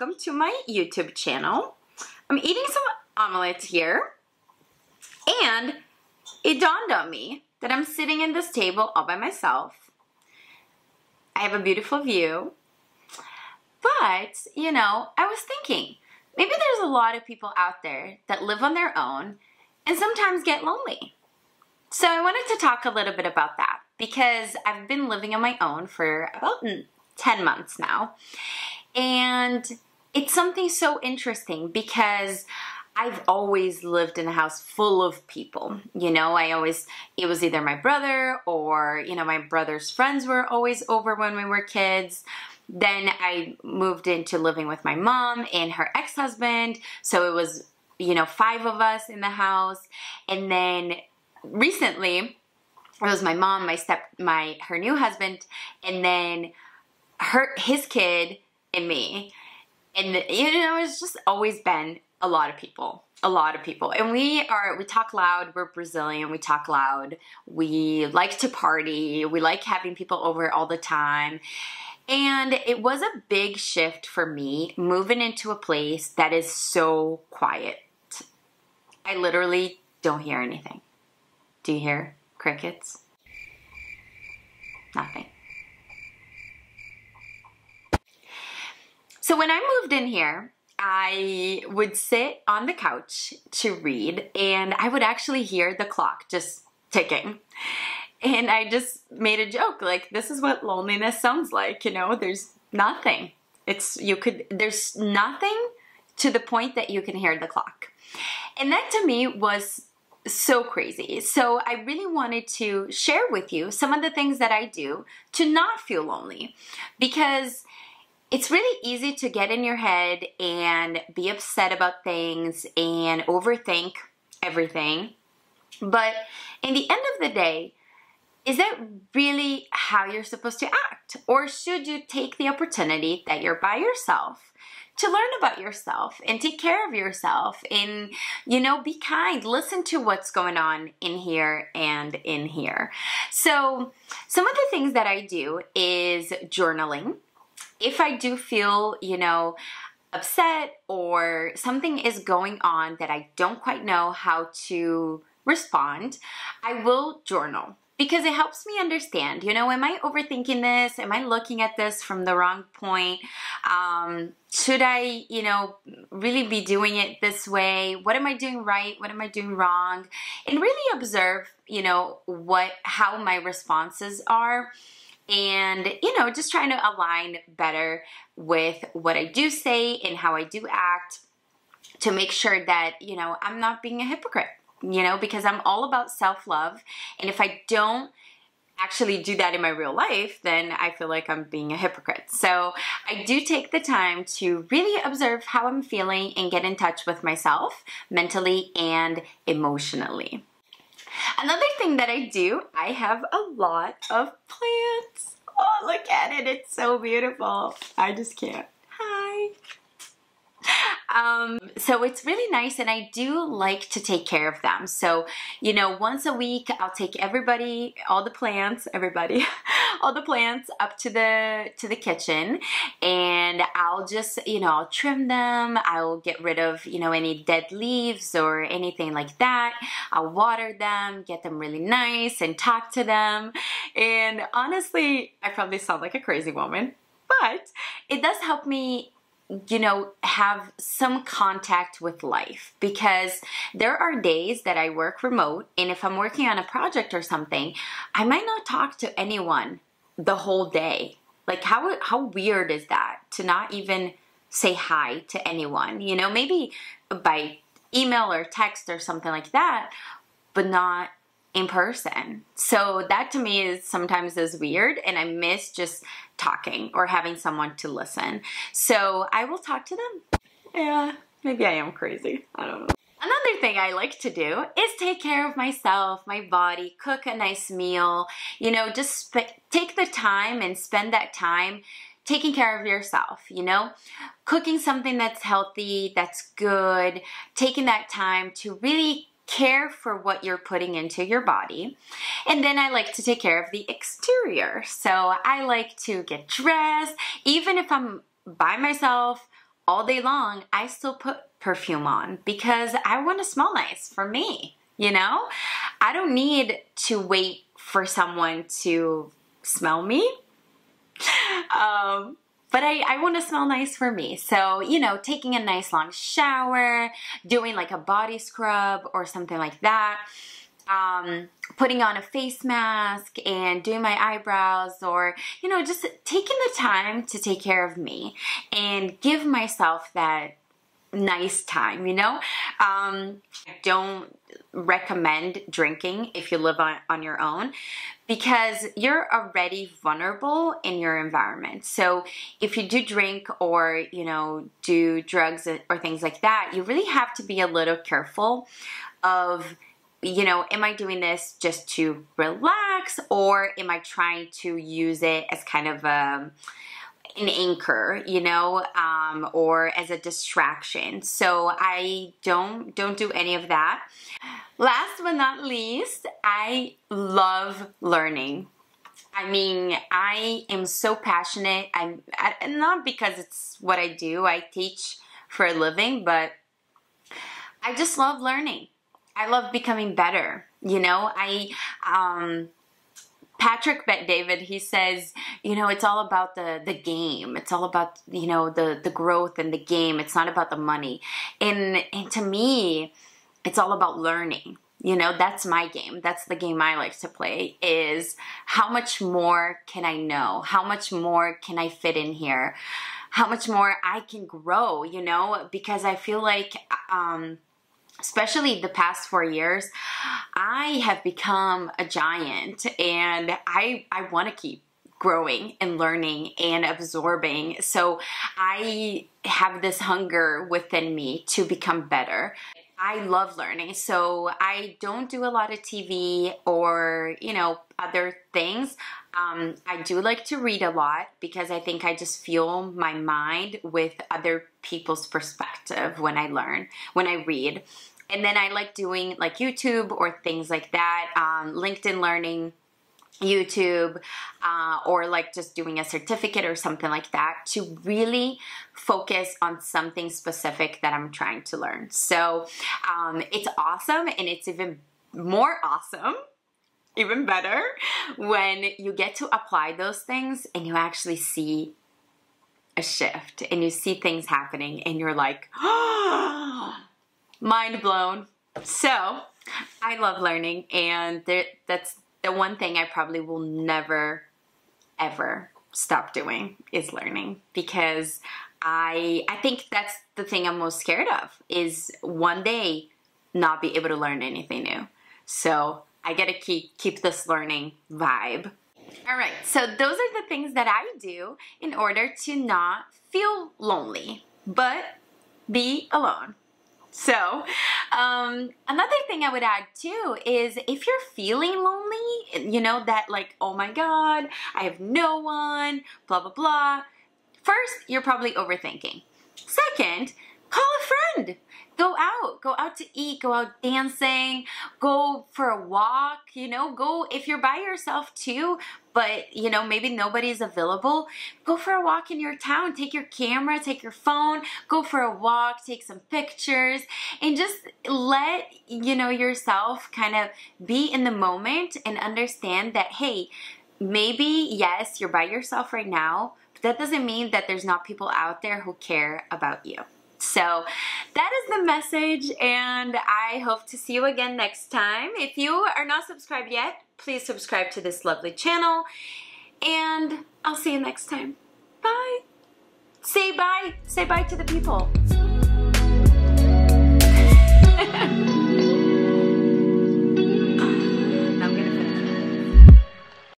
welcome to my YouTube channel. I'm eating some omelets here and it dawned on me that I'm sitting in this table all by myself. I have a beautiful view, but you know, I was thinking maybe there's a lot of people out there that live on their own and sometimes get lonely. So I wanted to talk a little bit about that because I've been living on my own for about mm, 10 months now. And it's something so interesting because I've always lived in a house full of people. You know, I always, it was either my brother or, you know, my brother's friends were always over when we were kids. Then I moved into living with my mom and her ex husband. So it was, you know, five of us in the house. And then recently, it was my mom, my step, my, her new husband, and then her, his kid and me. And, you know, it's just always been a lot of people a lot of people. And we are we talk loud we're brazilian we talk loud. We like to party we like having people over all the time. And it was a big shift for me moving into a place that is so quiet. I literally don't hear anything. Do you hear crickets? Nothing so when i moved in here I would sit on the couch to read and I would actually hear the clock just ticking. And I just made a joke like, this is what loneliness sounds like, you know, there's nothing. It's, you could, there's nothing to the point that you can hear the clock. And that to me was so crazy. So I really wanted to share with you some of the things that I do to not feel lonely because it's really easy to get in your head and be upset about things and overthink everything. But in the end of the day, is that really how you're supposed to act? Or should you take the opportunity that you're by yourself to learn about yourself and take care of yourself and, you know, be kind, listen to what's going on in here and in here. So, some of the things that I do is journaling if I do feel, you know, upset or something is going on that I don't quite know how to respond, I will journal because it helps me understand, you know, am I overthinking this? Am I looking at this from the wrong point? Um, should I, you know, really be doing it this way? What am I doing right? What am I doing wrong? And really observe, you know, what, how my responses are and you know just trying to align better with what I do say and how I do act to make sure that you know I'm not being a hypocrite you know because I'm all about self-love and if I don't actually do that in my real life, then I feel like I'm being a hypocrite. So I do take the time to really observe how I'm feeling and get in touch with myself mentally and emotionally. Another thing that I do, I have a lot of plants. Oh, look at it. It's so beautiful. I just can't. Hi. Um, so it's really nice and I do like to take care of them. So, you know, once a week I'll take everybody, all the plants, everybody, all the plants up to the to the kitchen and I'll just, you know, I'll trim them. I'll get rid of, you know, any dead leaves or anything like that. I'll water them, get them really nice and talk to them. And honestly, I probably sound like a crazy woman, but it does help me you know, have some contact with life because there are days that I work remote, and if I'm working on a project or something, I might not talk to anyone the whole day. Like, how, how weird is that to not even say hi to anyone? You know, maybe by email or text or something like that, but not in person. So that to me is sometimes is weird and I miss just talking or having someone to listen. So I will talk to them. Yeah, maybe I am crazy. I don't know. Another thing I like to do is take care of myself, my body, cook a nice meal, you know, just take the time and spend that time taking care of yourself, you know, cooking something that's healthy, that's good, taking that time to really care for what you're putting into your body. And then I like to take care of the exterior. So I like to get dressed, even if I'm by myself, all day long, I still put perfume on because I want to smell nice for me, you know? I don't need to wait for someone to smell me. um, but I, I want to smell nice for me. So, you know, taking a nice long shower, doing like a body scrub or something like that. Um, putting on a face mask and doing my eyebrows or, you know, just taking the time to take care of me and give myself that nice time, you know? Um, I don't recommend drinking if you live on, on your own because you're already vulnerable in your environment. So if you do drink or, you know, do drugs or things like that, you really have to be a little careful of you know, am I doing this just to relax or am I trying to use it as kind of a an anchor, you know, um, or as a distraction. So I don't don't do any of that. Last but not least, I love learning. I mean, I am so passionate. I'm I, not because it's what I do. I teach for a living, but I just love learning. I love becoming better. You know, I um Patrick Bet David, he says, you know, it's all about the the game. It's all about you know the the growth and the game. It's not about the money. And and to me, it's all about learning. You know, that's my game. That's the game I like to play. Is how much more can I know? How much more can I fit in here? How much more I can grow? You know, because I feel like. um especially the past four years, I have become a giant and I, I want to keep growing and learning and absorbing. So I have this hunger within me to become better. I love learning. So I don't do a lot of TV or, you know, other things. Um, I do like to read a lot because I think I just fuel my mind with other people's perspective when I learn, when I read. And then I like doing like YouTube or things like that, um, LinkedIn Learning. YouTube uh, or like just doing a certificate or something like that to really focus on something specific that I'm trying to learn. So um, it's awesome and it's even more awesome even better when you get to apply those things and you actually see a shift and you see things happening and you're like, mind blown. So, I love learning, and there, that's the one thing I probably will never, ever stop doing is learning because I I think that's the thing I'm most scared of is one day not be able to learn anything new. So I gotta keep keep this learning vibe. All right, so those are the things that I do in order to not feel lonely, but be alone. So, um, another thing I would add too is if you're feeling lonely, you know, that like, oh my God, I have no one, blah, blah, blah. First, you're probably overthinking. Second. Go out, go out to eat, go out dancing, go for a walk, you know, go if you're by yourself too, but you know, maybe nobody's available, go for a walk in your town, take your camera, take your phone, go for a walk, take some pictures, and just let, you know, yourself kind of be in the moment and understand that, hey, maybe, yes, you're by yourself right now, but that doesn't mean that there's not people out there who care about you. So that is the message, and I hope to see you again next time. If you are not subscribed yet, please subscribe to this lovely channel, and I'll see you next time. Bye. Say bye. Say bye to the people.